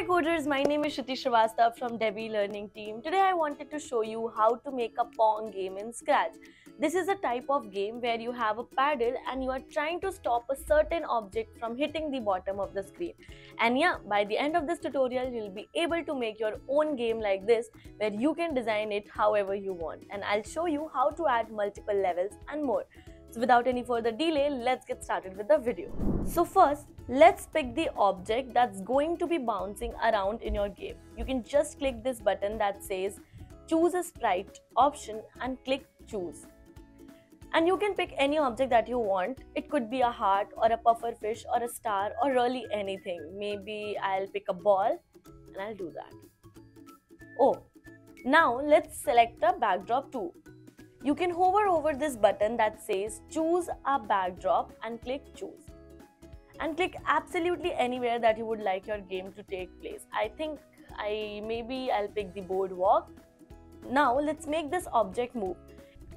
Hi coders, my name is Shruti Srivastava from Debe Learning Team. Today I wanted to show you how to make a Pong game in Scratch. This is a type of game where you have a paddle and you are trying to stop a certain object from hitting the bottom of the screen. And yeah, by the end of this tutorial, you'll be able to make your own game like this where you can design it however you want. And I'll show you how to add multiple levels and more. So without any further delay, let's get started with the video. So first, let's pick the object that's going to be bouncing around in your game. You can just click this button that says choose a sprite option and click choose. And you can pick any object that you want. It could be a heart or a puffer fish or a star or really anything. Maybe I'll pick a ball and I'll do that. Oh, now let's select a backdrop too. You can hover over this button that says choose a backdrop and click choose. And click absolutely anywhere that you would like your game to take place. I think I maybe I'll pick the boardwalk. Now let's make this object move.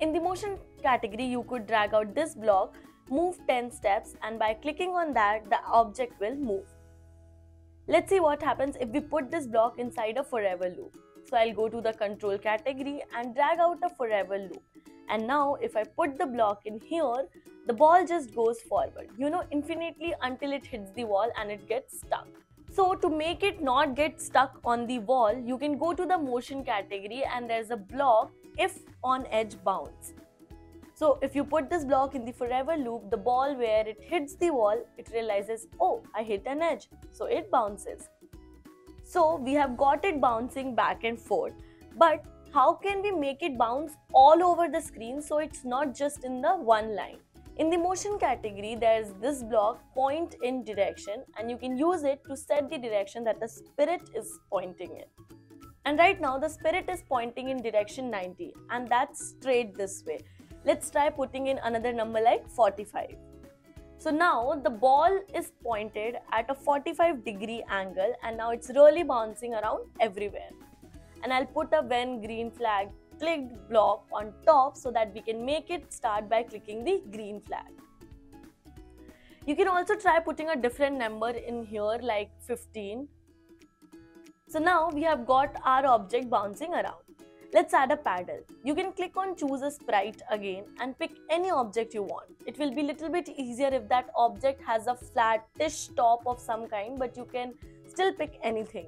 In the motion category, you could drag out this block, move 10 steps and by clicking on that, the object will move. Let's see what happens if we put this block inside a forever loop. So I'll go to the control category and drag out a forever loop. And now if I put the block in here, the ball just goes forward, you know, infinitely until it hits the wall and it gets stuck. So to make it not get stuck on the wall, you can go to the motion category and there's a block if on edge bounce. So if you put this block in the forever loop, the ball where it hits the wall, it realizes, oh, I hit an edge. So it bounces. So we have got it bouncing back and forth. But how can we make it bounce all over the screen so it's not just in the one line? In the motion category, there's this block point in direction and you can use it to set the direction that the sprite is pointing in. And right now the sprite is pointing in direction 90 and that's straight this way. Let's try putting in another number like 45. So now the ball is pointed at a 45 degree angle and now it's really bouncing around everywhere. And I'll put a when green flag clicked block on top so that we can make it start by clicking the green flag. You can also try putting a different number in here like 15. So now we have got our object bouncing around. Let's add a paddle. You can click on choose a sprite again and pick any object you want. It will be little bit easier if that object has a flattish top of some kind but you can still pick anything.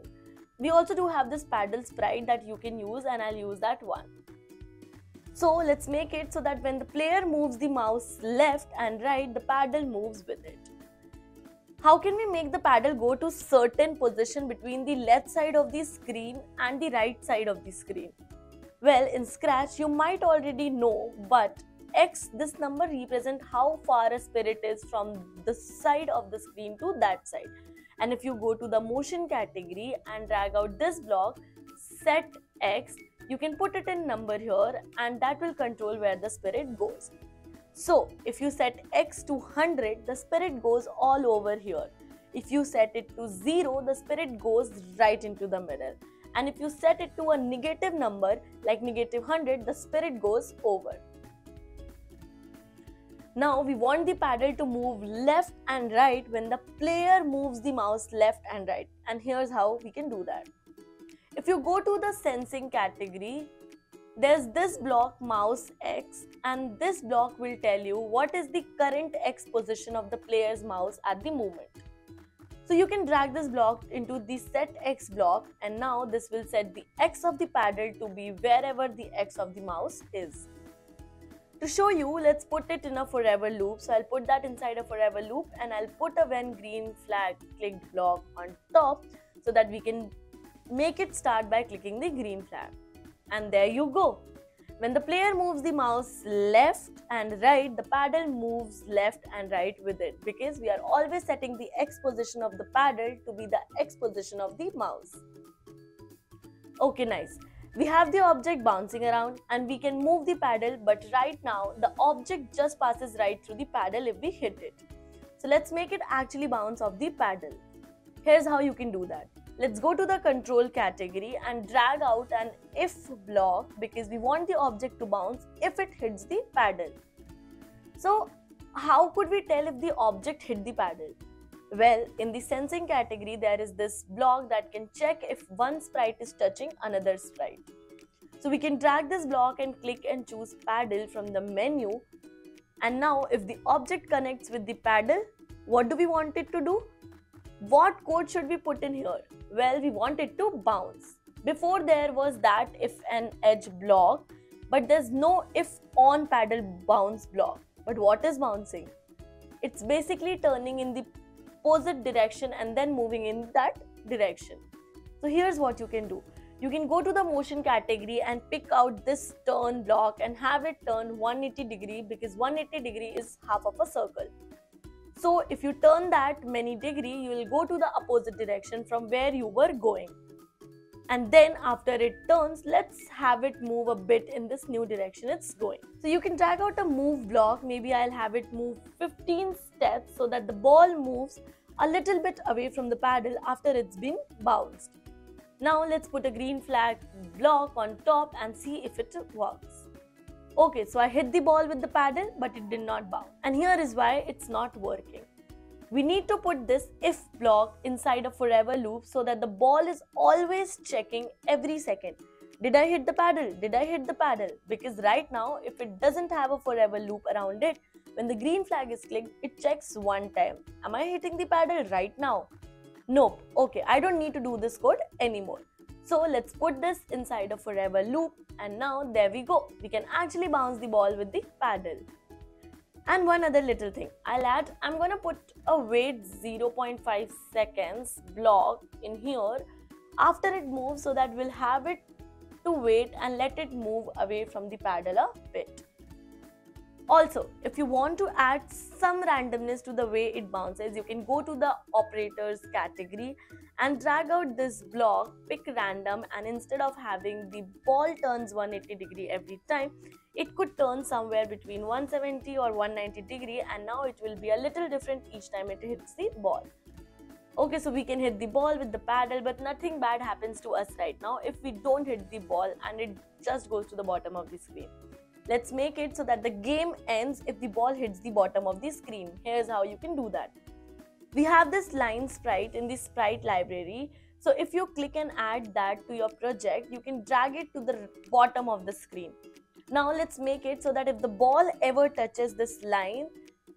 We also do have this paddle sprite that you can use and I'll use that one. So let's make it so that when the player moves the mouse left and right, the paddle moves with it. How can we make the paddle go to certain position between the left side of the screen and the right side of the screen? Well, in Scratch, you might already know, but X, this number represent how far a sprite is from the side of the screen to that side. And if you go to the motion category and drag out this block, set X, you can put it in number here and that will control where the sprite goes. So, if you set X to 100, the sprite goes all over here. If you set it to 0, the sprite goes right into the middle and if you set it to a negative number like negative 100 the sprite goes over now we want the paddle to move left and right when the player moves the mouse left and right. And here's how we can do that. If you go to the sensing category there's this block mouse x and this block will tell you what is the current x position of the player's mouse at the moment. So you can drag this block into the set x block and now this will set the x of the paddle to be wherever the x of the mouse is. To show you, let's put it in a forever loop. So I'll put that inside a forever loop and I'll put a when green flag clicked block on top so that we can make it start by clicking the green flag. And there you go. When the player moves the mouse left and right, the paddle moves left and right with it because we are always setting the X position of the paddle to be the X position of the mouse. Okay, nice. We have the object bouncing around and we can move the paddle but right now the object just passes right through the paddle if we hit it. So let's make it actually bounce off the paddle. Here's how you can do that. Let's go to the control category and drag out an if block because we want the object to bounce if it hits the paddle. So how could we tell if the object hit the paddle? Well, in the sensing category, there is this block that can check if one sprite is touching another sprite. So we can drag this block and click and choose paddle from the menu. And now if the object connects with the paddle, what do we want it to do? What code should we put in here? Well, we want it to bounce. Before there was that if an edge block, but there's no if on paddle bounce block. But what is bouncing? It's basically turning in the opposite direction and then moving in that direction. So here's what you can do. You can go to the motion category and pick out this turn block and have it turn 180 degree because 180 degree is half of a circle. So if you turn that many degree, you will go to the opposite direction from where you were going. And then after it turns, let's have it move a bit in this new direction it's going. So you can drag out a move block. Maybe I'll have it move 15 steps so that the ball moves a little bit away from the paddle after it's been bounced. Now let's put a green flag block on top and see if it works. Okay, so I hit the ball with the paddle but it did not bounce. And here is why it's not working. We need to put this if block inside a forever loop so that the ball is always checking every second. Did I hit the paddle? Did I hit the paddle? Because right now, if it doesn't have a forever loop around it, when the green flag is clicked, it checks one time. Am I hitting the paddle right now? Nope. Okay, I don't need to do this code anymore. So let's put this inside a forever loop and now there we go. We can actually bounce the ball with the paddle. And one other little thing, I'll add, I'm gonna put a wait 0.5 seconds block in here after it moves so that we'll have it to wait and let it move away from the paddle a bit. Also, if you want to add some randomness to the way it bounces, you can go to the operators category and drag out this block, pick random and instead of having the ball turns 180 degree every time, it could turn somewhere between 170 or 190 degree and now it will be a little different each time it hits the ball. Okay, so we can hit the ball with the paddle, but nothing bad happens to us right now if we don't hit the ball and it just goes to the bottom of the screen. Let's make it so that the game ends if the ball hits the bottom of the screen. Here's how you can do that. We have this line sprite in the sprite library. So if you click and add that to your project, you can drag it to the bottom of the screen. Now let's make it so that if the ball ever touches this line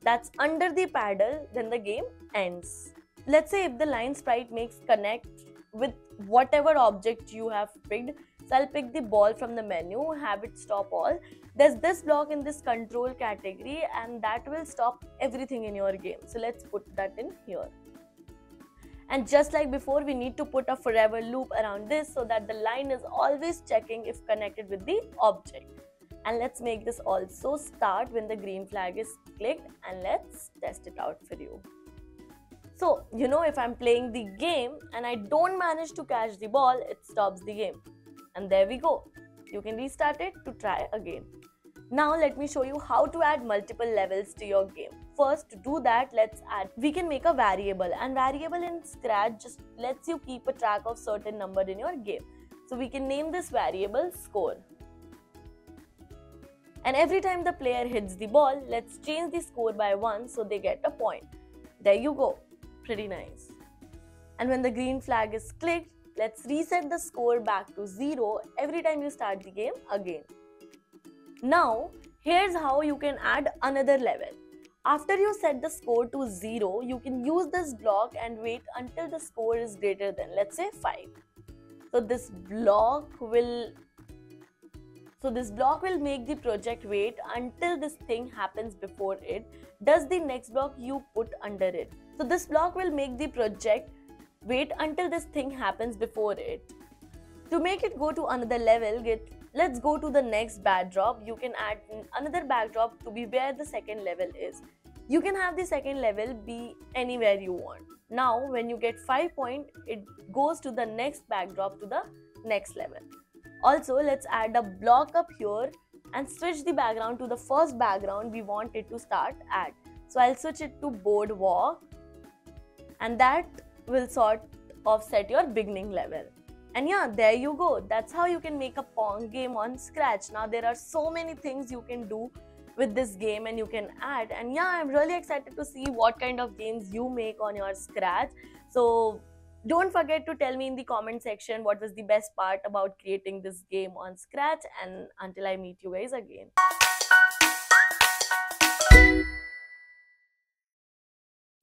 that's under the paddle, then the game ends. Let's say if the line sprite makes connect with whatever object you have picked, so I'll pick the ball from the menu, have it stop all. There's this block in this control category and that will stop everything in your game. So let's put that in here. And just like before, we need to put a forever loop around this so that the line is always checking if connected with the object. And let's make this also start when the green flag is clicked and let's test it out for you. So, you know, if I'm playing the game and I don't manage to catch the ball, it stops the game. And there we go. You can restart it to try again. Now let me show you how to add multiple levels to your game. First to do that let's add we can make a variable and variable in scratch just lets you keep a track of certain number in your game. So we can name this variable score. And every time the player hits the ball, let's change the score by 1 so they get a point. There you go. Pretty nice. And when the green flag is clicked, Let's reset the score back to 0 every time you start the game again. Now, here's how you can add another level. After you set the score to 0, you can use this block and wait until the score is greater than, let's say, 5. So this block will so this block will make the project wait until this thing happens before it does the next block you put under it. So this block will make the project wait until this thing happens before it. To make it go to another level, get let's go to the next backdrop. You can add another backdrop to be where the second level is. You can have the second level be anywhere you want. Now, when you get 5 point, it goes to the next backdrop to the next level. Also, let's add a block up here and switch the background to the first background we want it to start at. So I'll switch it to boardwalk and that will sort of set your beginning level. And yeah, there you go. That's how you can make a Pong game on Scratch. Now, there are so many things you can do with this game and you can add and yeah i'm really excited to see what kind of games you make on your scratch so don't forget to tell me in the comment section what was the best part about creating this game on scratch and until i meet you guys again